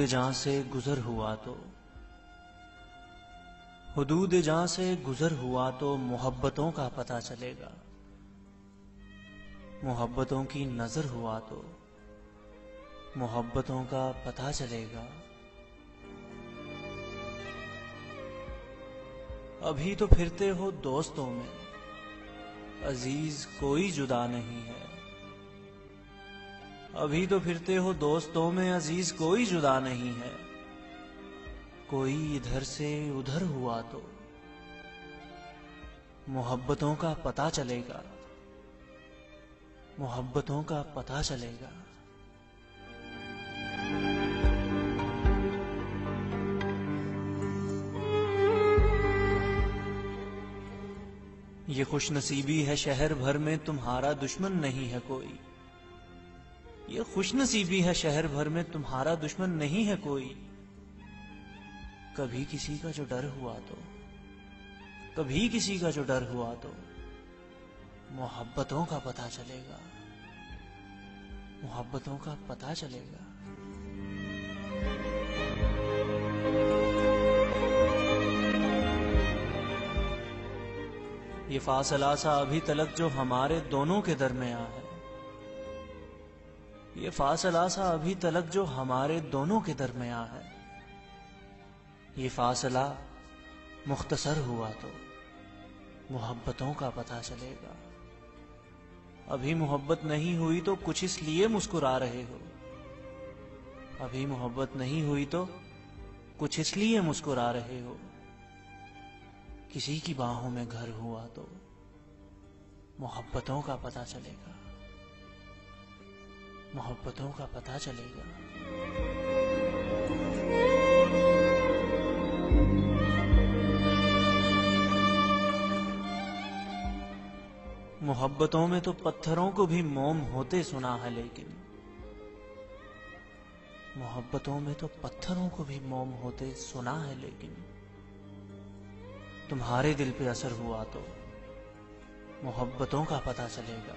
हदूद जहाँ से गुजर हुआ तो हदूद जहाँ से गुजर हुआ तो मोहब्बतों का पता चलेगा। मोहब्बतों की नज़र हुआ तो मोहब्बतों का पता चलेगा। अभी तो फिरते हो दोस्तों में, अज़ीज़ कोई जुदा नहीं है। अभी तो फिरते हो दोस्तों में अज़ीज़, कोई जुदा नहीं है। कोई इधर से उधर हुआ तो मोहब्बतों का पता चलेगा। मोहब्बतों का पता चलेगा। ये खुश नसीबी है शहर भर में, तुम्हारा दुश्मन नहीं है कोई। ये खुश नसीबी है शहर भर में, तुम्हारा दुश्मन नहीं है कोई। कभी किसी का जो डर हुआ तो कभी किसी का जो डर हुआ तो मोहब्बतों का पता चलेगा। मोहब्बतों का पता चलेगा। ये फासला सा अभी तलक जो हमारे दोनों के दरमियान है ये फासला सा अभी तलक जो हमारे दोनों के दरमियान है। ये फासला मुख्तसर हुआ तो मोहब्बतों का पता चलेगा। अभी मोहब्बत नहीं हुई तो कुछ इसलिए मुस्कुरा रहे हो। अभी मोहब्बत नहीं हुई तो कुछ इसलिए मुस्कुरा रहे हो। किसी की बाहों में घर हुआ तो मोहब्बतों का पता चलेगा। मोहब्बतों का पता चलेगा। मोहब्बतों में तो पत्थरों को भी मोम होते सुना है लेकिन मोहब्बतों में तो पत्थरों को भी मोम होते सुना है लेकिन तुम्हारे दिल पे असर हुआ तो मोहब्बतों का पता चलेगा।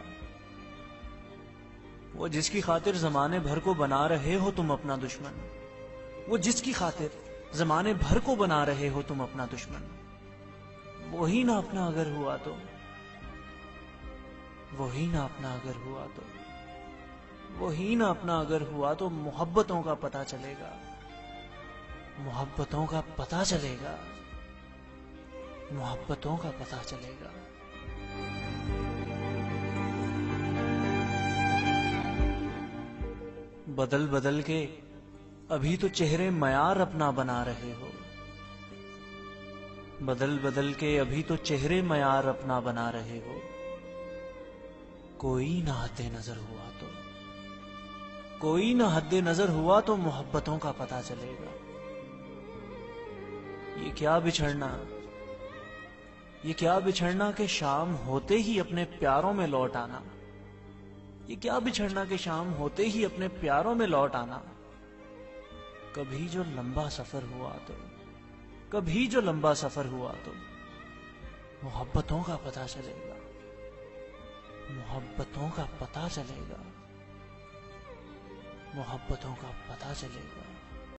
वो जिसकी खातिर जमाने भर को बना रहे हो तुम अपना दुश्मन। वो जिसकी खातिर जमाने भर को बना रहे हो तुम अपना दुश्मन। वही ना अपना अगर हुआ तो। वही ना अपना अगर हुआ तो। वही ना अपना अगर हुआ तो मोहब्बतों का पता चलेगा। मोहब्बतों का पता चलेगा। मोहब्बतों का पता चलेगा। बदल बदल के अभी तो चेहरे मयार अपना बना रहे हो। बदल बदल के अभी तो चेहरे मयार अपना बना रहे हो। कोई ना हद्दे नज़र हुआ तो। कोई ना हद्दे नज़र हुआ तो मोहब्बतों का पता चलेगा। ये क्या बिछड़ना? ये क्या बिछड़ना के शाम होते ही अपने प्यारों में लौट आना? ये क्या बिछड़ना के शाम होते ही अपने प्यारों में लौट आना? कभी जो लंबा सफ़र हुआ तो कभी जो लंबा सफ़र हुआ तो मोहब्बतों का पता चलेगा। मोहब्बतों का पता चलेगा। मोहब्बतों का पता चलेगा।